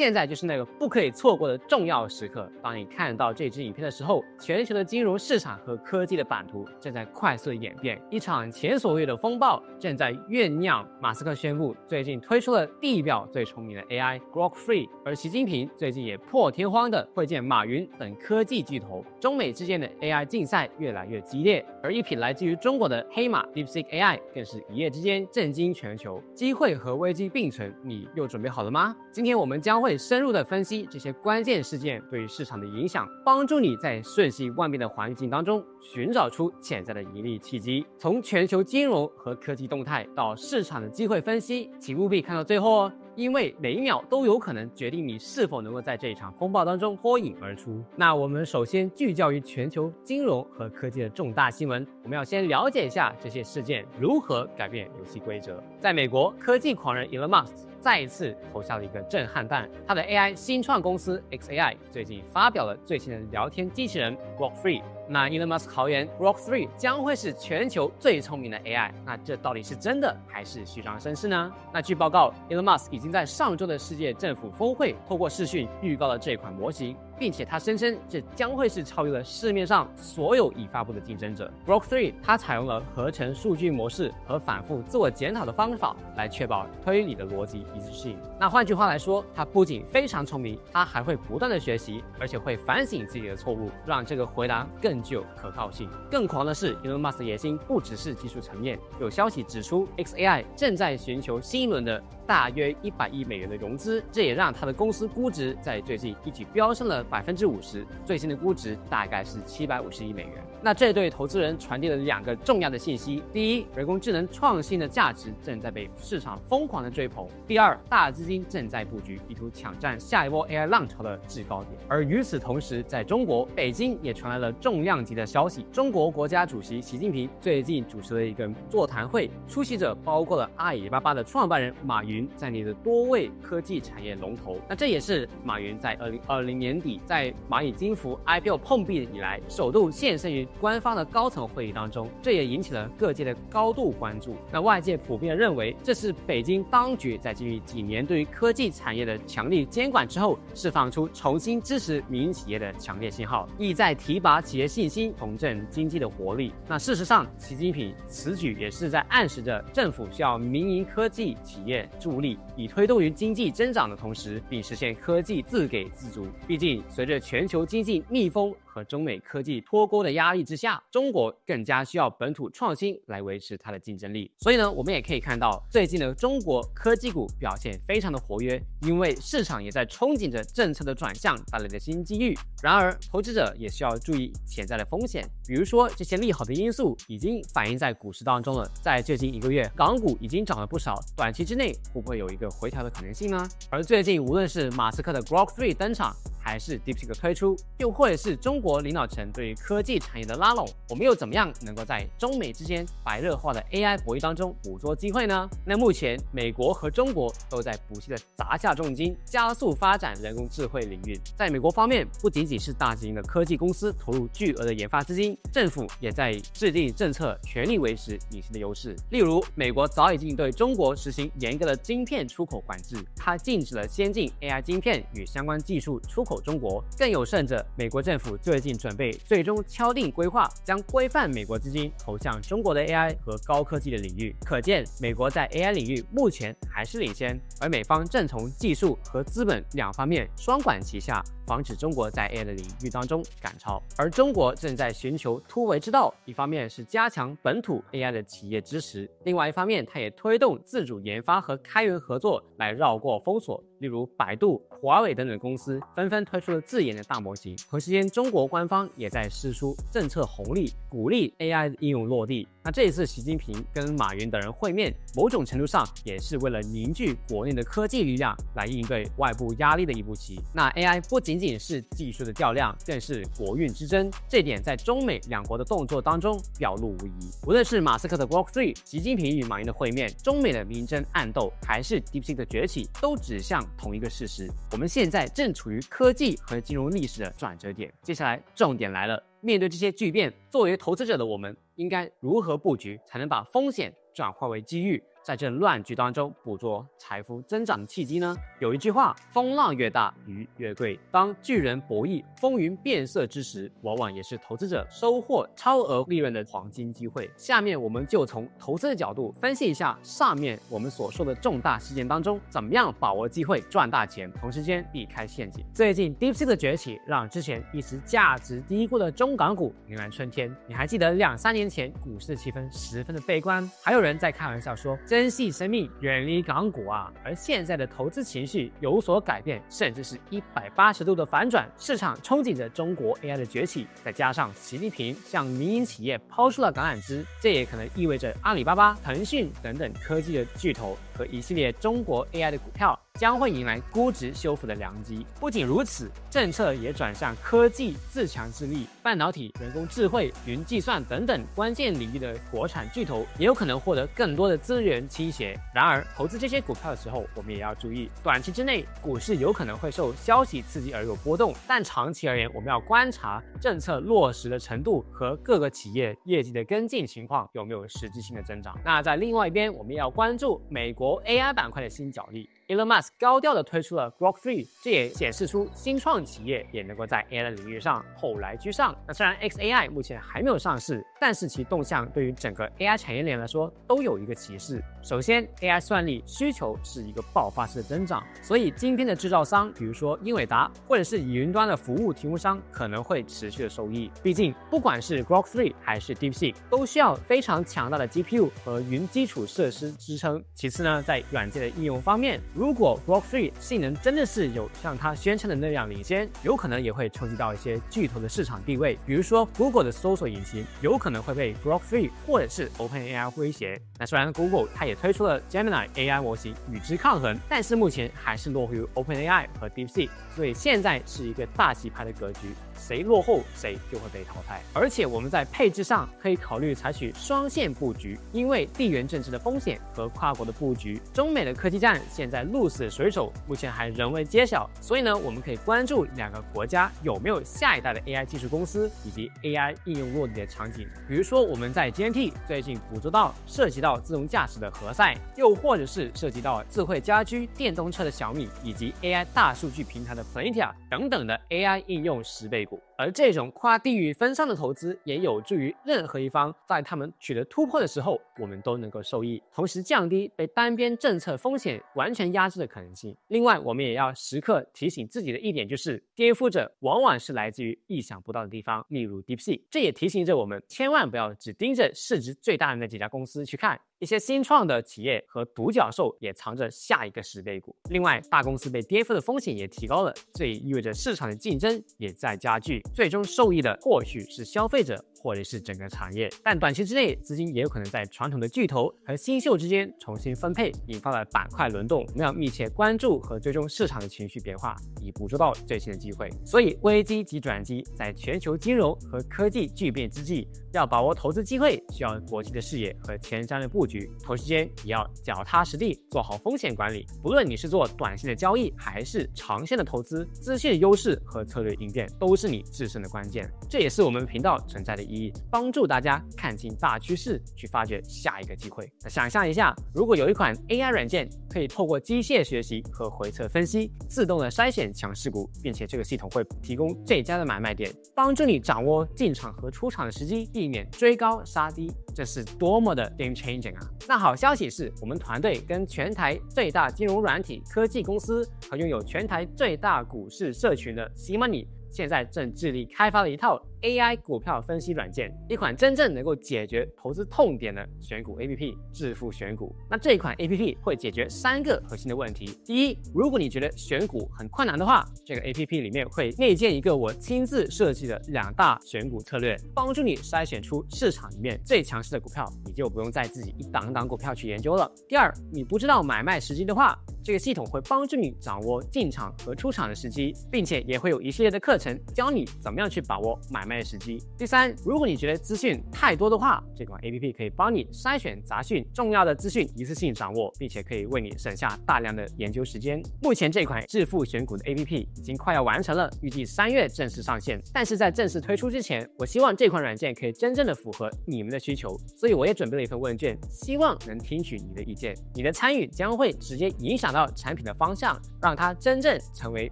现在就是那个不可以错过的重要时刻。当你看到这支影片的时候，全球的金融市场和科技的版图正在快速演变，一场前所未有的风暴正在酝酿。马斯克宣布最近推出了地表最聪明的 AI Grok Free，而习近平最近也破天荒的会见马云等科技巨头。中美之间的 AI 竞赛越来越激烈，而一匹来自于中国的黑马 DeepSeek AI 更是一夜之间震惊全球。机会和危机并存，你又准备好了吗？今天我们将会会深入的分析这些关键事件对于市场的影响，帮助你在瞬息万变的环境当中寻找出潜在的盈利契机。从全球金融和科技动态到市场的机会分析，请务必看到最后哦。因为每一秒都有可能决定你是否能够在这一场风暴当中脱颖而出。那我们首先聚焦于全球金融和科技的重大新闻，我们要先了解一下这些事件如何改变游戏规则。在美国，科技狂人 Elon Musk。再一次投下了一个震撼弹。他的 AI 新创公司 XAI 最近发表了最新的聊天机器人 WalkFree。那 Elon Musk 豪言，Rock 3将会是全球最聪明的 AI。那这到底是真的还是虚张声势呢？那据报告，Elon Musk 已经在上周的世界政府峰会透过视讯预告了这款模型。并且他声称，这将会是超越了市面上所有已发布的竞争者。Rock 3它采用了合成数据模式和反复自我检讨的方法，来确保推理的逻辑一致性。那换句话来说，它不仅非常聪明，它还会不断的学习，而且会反省自己的错误，让这个回答更具有可靠性。更狂的是，Elon Musk 的野心不只是技术层面。有消息指出，XAI 正在寻求新一轮的。大约一百亿美元的融资，这也让他的公司估值在最近一举飙升了百分之五十，最新的估值大概是七百五十亿美元。那这对投资人传递了两个重要的信息：第一，人工智能创新的价值正在被市场疯狂的追捧；第二，大资金正在布局，意图抢占下一波 AI 浪潮的制高点。而与此同时，在中国北京也传来了重量级的消息：中国国家主席习近平最近主持了一个座谈会，出席者包括了阿里巴巴的创办人马云。在内的多位科技产业龙头，那这也是马云在二零二零年底在蚂蚁金服 IPO 碰壁以来首度现身于官方的高层会议当中，这也引起了各界的高度关注。那外界普遍认为，这是北京当局在经历几年对于科技产业的强力监管之后，释放出重新支持民营企业的强烈信号，意在提拔企业信心，重振经济的活力。那事实上，习近平此举也是在暗示着政府需要民营科技企业助。助力以推动于经济增长的同时，并实现科技自给自足。毕竟，随着全球经济逆风。和中美科技脱钩的压力之下，中国更加需要本土创新来维持它的竞争力。所以呢，我们也可以看到，最近的中国科技股表现非常的活跃，因为市场也在憧憬着政策的转向带来的新机遇。然而，投资者也需要注意潜在的风险，比如说这些利好的因素已经反映在股市当中了。在最近一个月，港股已经涨了不少，短期之内会不会有一个回调的可能性呢？而最近，无论是马斯克的 Grok 3登场，还是 DeepSeek 推出，又或者是中国领导层对于科技产业的拉拢，我们又怎么样能够在中美之间白热化的 AI 博弈当中捕捉机会呢？那目前美国和中国都在不懈的砸下重金，加速发展人工智慧领域。在美国方面，不仅仅是大型的科技公司投入巨额的研发资金，政府也在制定政策，全力维持隐形的优势。例如，美国早已经对中国实行严格的晶片出口管制，它禁止了先进 AI 晶片与相关技术出口。口中国更有甚者，美国政府最近准备最终敲定规划，将规范美国资金投向中国的 AI 和高科技的领域。可见，美国在 AI 领域目前还是领先，而美方正从技术和资本两方面双管齐下。防止中国在 AI 的领域当中赶超，而中国正在寻求突围之道。一方面是加强本土 AI 的企业支持，另外一方面，它也推动自主研发和开源合作来绕过封锁。例如，百度、华为等等公司纷纷推出了自研的大模型。同时间，中国官方也在释出政策红利，鼓励 AI 应用落地。那这一次习近平跟马云等人会面，某种程度上也是为了凝聚国内的科技力量来应对外部压力的一步棋。那 AI 不仅仅是技术的较量，更是国运之争，这点在中美两国的动作当中表露无遗。无论是马斯克的 Grok 3，习近平与马云的会面，中美的明争暗斗，还是 DeepSeek 的崛起，都指向同一个事实：我们现在正处于科技和金融历史的转折点。接下来重点来了。面对这些巨变，作为投资者的我们，应该如何布局才能把风险转化为机遇，在这乱局当中捕捉财富增长的契机呢？有一句话：风浪越大，鱼越贵。当巨人博弈、风云变色之时，往往也是投资者收获超额利润的黄金机会。下面我们就从投资的角度分析一下上面我们所说的重大事件当中，怎么样把握机会赚大钱，同时间避开陷阱。最近 DeepSeek 的崛起，让之前一直价值低估的中港股迎来春天。你还记得两三年前股市的气氛十分的悲观，还有有人在开玩笑说珍惜生命，远离港股啊。而现在的投资情绪有所改变，甚至是一百八十度的反转。市场憧憬着中国 AI 的崛起，再加上习近平向民营企业抛出了橄榄枝，这也可能意味着阿里巴巴、腾讯等等科技的巨头和一系列中国 AI 的股票。将会迎来估值修复的良机。不仅如此，政策也转向科技自强自立，半导体、人工智慧、云计算等等关键领域的国产巨头也有可能获得更多的资源倾斜。然而，投资这些股票的时候，我们也要注意，短期之内股市有可能会受消息刺激而有波动，但长期而言，我们要观察政策落实的程度和各个企业业绩的跟进情况有没有实质性的增长。那在另外一边，我们也要关注美国 AI 板块的新角力。Elon Musk 高调的推出了 Grok 3，这也显示出新创企业也能够在 AI 的领域上后来居上。那虽然 XAI 目前还没有上市，但是其动向对于整个 AI 产业链来说都有一个启示。首先，AI 算力需求是一个爆发式的增长，所以今天的制造商，比如说英伟达或者是云端的服务提供商，可能会持续的受益。毕竟，不管是 Grok 3还是 DeepSeek，都需要非常强大的 GPU 和云基础设施支撑。其次呢，在软件的应用方面，如果 Grok three 性能真的是有像它宣称的那样领先，有可能也会冲击到一些巨头的市场地位。比如说 Google 的搜索引擎有可能会被 Grok three 或者是 OpenAI 威胁。那虽然 Google 它也推出了 Gemini AI 模型与之抗衡，但是目前还是落后于 OpenAI 和 DeepSeek，所以现在是一个大洗牌的格局。谁落后，谁就会被淘汰。而且我们在配置上可以考虑采取双线布局，因为地缘政治的风险和跨国的布局，中美的科技战现在鹿死谁手，目前还仍未揭晓。所以呢，我们可以关注两个国家有没有下一代的 AI 技术公司以及 AI 应用落地的场景。比如说，我们在 GNT 最近捕捉到涉及到自动驾驶的何塞，又或者是涉及到智慧家居、电动车的小米，以及 AI 大数据平台的 Planeta 等等的 AI 应用十倍股。而这种跨地域分散的投资，也有助于任何一方在他们取得突破的时候，我们都能够受益，同时降低被单边政策风险完全压制的可能性。另外，我们也要时刻提醒自己的一点就是，颠覆者往往是来自于意想不到的地方，例如 DeepSeek。这也提醒着我们，千万不要只盯着市值最大的那几家公司去看。一些新创的企业和独角兽也藏着下一个十倍股。另外，大公司被颠覆的风险也提高了，这也意味着市场的竞争也在加剧，最终受益的或许是消费者。或者是整个产业，但短期之内资金也有可能在传统的巨头和新秀之间重新分配，引发了板块轮动。我们要密切关注和追踪市场的情绪变化，以捕捉到最新的机会。所以，危机及转机在全球金融和科技巨变之际，要把握投资机会，需要国际的视野和前瞻的布局，同时间也要脚踏实地做好风险管理。不论你是做短线的交易，还是长线的投资，资讯优势和策略应变都是你制胜的关键。这也是我们频道存在的。以帮助大家看清大趋势，去发掘下一个机会。想象一下，如果有一款 AI 软件，可以透过机械学习和回测分析，自动的筛选强势股，并且这个系统会提供最佳的买卖点，帮助你掌握进场和出场的时机，避免追高杀低，这是多么的 game changing 啊！那好消息是我们团队跟全台最大金融软体科技公司和拥有全台最大股市社群的 C Money，现在正致力开发了一套。AI 股票分析软件，一款真正能够解决投资痛点的选股 APP，致富选股。那这一款 APP 会解决三个核心的问题。第一，如果你觉得选股很困难的话，这个 APP 里面会内建一个我亲自设计的两大选股策略，帮助你筛选出市场里面最强势的股票，你就不用再自己一档档股票去研究了。第二，你不知道买卖时机的话，这个系统会帮助你掌握进场和出场的时机，并且也会有一系列的课程教你怎么样去把握买卖。卖的时机。第三，如果你觉得资讯太多的话，这款 APP 可以帮你筛选杂讯，重要的资讯一次性掌握，并且可以为你省下大量的研究时间。目前这款致富选股的 APP 已经快要完成了，预计三月正式上线。但是在正式推出之前，我希望这款软件可以真正的符合你们的需求，所以我也准备了一份问卷，希望能听取你的意见。你的参与将会直接影响到产品的方向，让它真正成为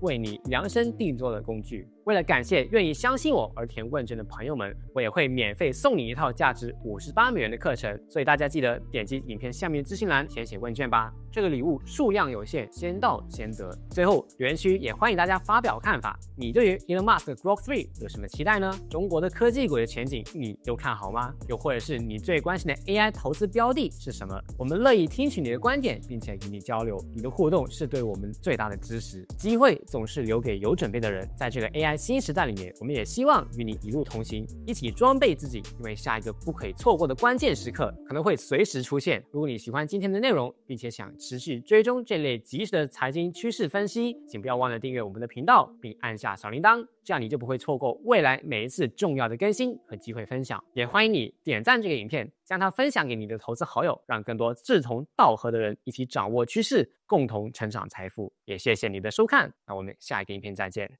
为你量身定做的工具。为了感谢愿意相信我而填问卷的朋友们，我也会免费送你一套价值五十八美元的课程。所以大家记得点击影片下面的资讯栏填写问卷吧。这个礼物数量有限，先到先得。最后留言区也欢迎大家发表看法。你对于 Elon Musk 的 Grok Three 有什么期待呢？中国的科技股的前景你都看好吗？又或者是你最关心的 AI 投资标的是什么？我们乐意听取你的观点，并且与你交流。你的互动是对我们最大的支持。机会总是留给有准备的人。在这个 AI 新时代里面，我们也希望与你一路同行，一起装备自己，因为下一个不可以错过的关键时刻可能会随时出现。如果你喜欢今天的内容，并且想持续追踪这类及时的财经趋势分析，请不要忘了订阅我们的频道，并按下小铃铛，这样你就不会错过未来每一次重要的更新和机会分享。也欢迎你点赞这个影片，将它分享给你的投资好友，让更多志同道合的人一起掌握趋势，共同成长财富。也谢谢你的收看，那我们下一个影片再见。